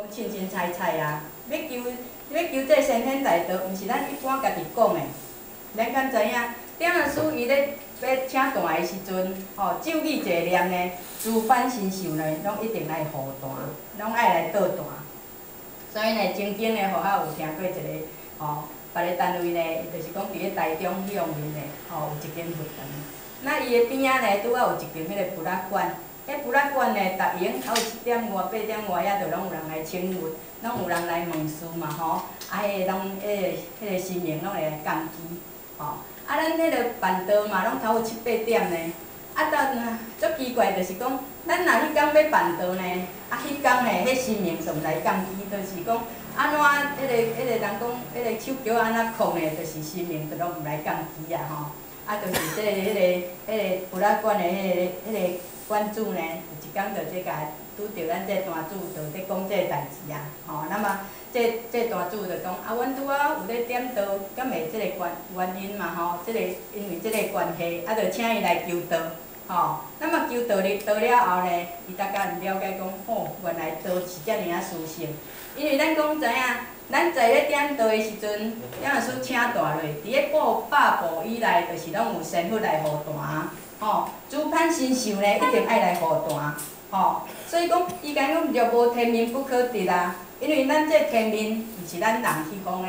讲凊凊彩彩啊，要求要求这先天大道，毋是咱一般家己讲的。咱敢知影，点啊书伊咧要请断的时阵，吼，咒语一念呢，诸凡神兽呢，拢一定来护断，拢爱来倒断。所以呢，曾经呢，互我有听过一个，吼，别个单位呢，就是讲伫咧台中向面的，吼，有一间佛堂。那伊的边仔呢，拄啊有一间迄个布拉馆。迄布拉馆呢，逐闲啊有七点外、八点外遐，就拢有人来请佛，拢有人来问事嘛，吼。啊，迄个拢，迄个，迄个神明拢会来降机，吼。啊，咱迄个办道嘛，拢头有七八点呢。啊，但足奇怪，就是讲，咱若迄工要办道呢，啊，迄工呢，迄神明就毋来降机，就是讲，安怎，迄个，迄个人讲，迄个手脚安怎控呢，就是神明就拢毋来降机啊，吼。啊，就是即个，迄个，迄个布拉馆的，迄个，迄个。阮主呢，有一天就即个拄着咱这单主就咧讲这代志啊，吼，那么这这单主就讲啊，阮拄啊有咧点道，敢会即个关原因嘛吼，即个因为即个关系，啊，就请伊来求道，吼，那么求道哩道了后呢，伊大家了解讲，吼，原来道是遮尔啊殊胜，因为咱讲知影，咱在咧点道的时阵，要是请大落，伫咧过百步以内，就是拢有神佛来护断。吼，诸潘神兽呢，一定爱来护断，吼，所以讲，伊讲讲若无天命不可得啊，因为咱这天命毋是咱人去讲的，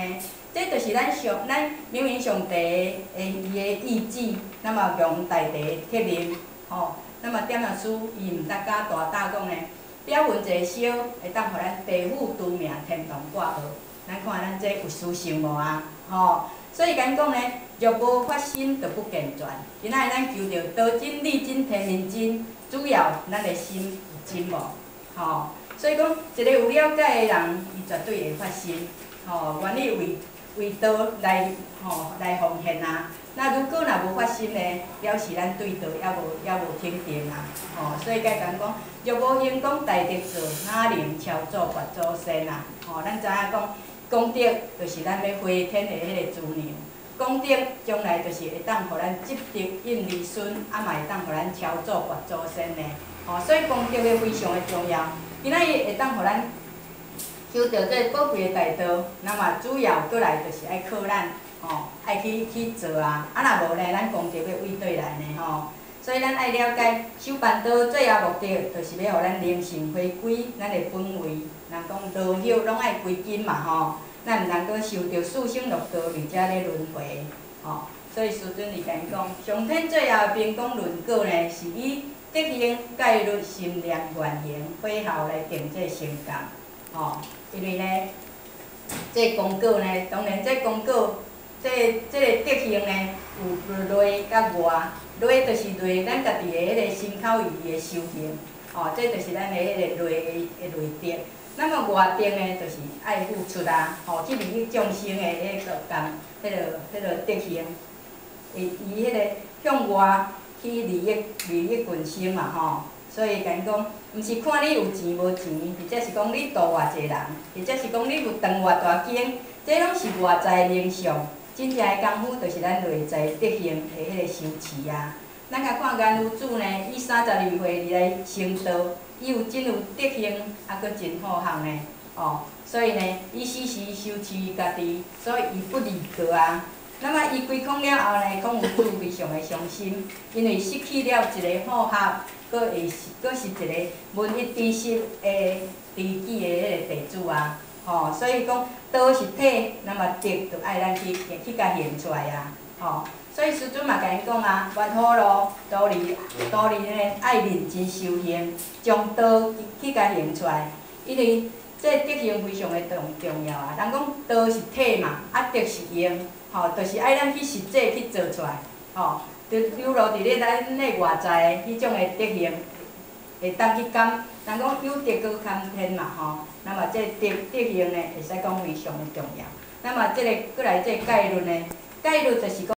这就是咱上咱明明上帝的伊的意志，那么用大地贴面，吼，那么点啊书伊毋搭假大大讲呢，表文一小，会当互咱地府度命天堂挂号，咱看咱这有思想无啊，吼。所以讲讲呢，若无发心，就不健全。今仔日咱求着多真、理真、天命真，主要咱的心有真无？吼，所以讲一个有了解的人，伊绝对会发心，吼，愿意为为道来吼来奉献啊。那如果若无发心呢，表示咱对道也无也无肯定啊。吼，所以甲讲讲，若无行功大德做，哪能超做佛祖先啊？吼，咱知影讲。功德就是咱要回天的迄个资粮，功德将来就是会当互咱积德应儿孙，啊嘛会当互咱超祖佛祖先的，吼，所以功德也非常的重要。今仔日会当互咱修到这宝贵的大道，那么主要过来就是爱靠咱，吼，爱去去做啊，啊若无咧，咱功德要为对来呢，吼。所以咱爱了解修办道最后目的，就是要互咱灵性回归咱的本位。人讲道友拢爱归根嘛吼，咱毋通阁受着四生六道而且咧轮回吼。所以师尊伊甲伊讲，上天最后评讲论果呢，是以德行、戒律、心念、愿行、会孝来定这成功吼。因为呢，这功果呢，当然这功果，这这个德行呢，有内甲外。内就是内咱家己的迄个心口意的修行，哦，这就是咱的迄个内的内德。那么外德呢，就是爱付出啊，吼，去利益众生的迄个共，迄个迄个德行，伊伊迄个向外去利益利益群生嘛，吼。所以讲讲，毋是看你有钱无钱，或者是讲你度偌济人，或者是讲你有长偌大间，这拢是外在的名相。真正的功夫，就是咱内在德行的迄个修持啊。咱甲看干女主呢，伊三十二岁入来成道，伊有真有德行，啊，佫真好行呢。哦，所以呢，伊时时修持家己，所以伊不离过啊。那么伊归空了后呢，讲有主非常的伤心，因为失去了一个好客，佫会是佫是一个文艺知识的知己的迄个地主啊。吼，所以讲道是体，那么德就爱咱去去甲现出来啊。吼，所以师尊嘛甲因讲啊，愿好咯，道理道理呢爱认真修行，将道去甲现出来。因为这德行非常的重重要啊。人讲道是体嘛，啊德是用，吼，就是爱咱去实际去做出来。吼，就比如伫咧咱咧外在迄种的德行，会当去感。人讲有德搁堪天嘛吼，那么这德德行呢，会使讲非常的重要。那么这个过来这戒律呢，戒律就是讲。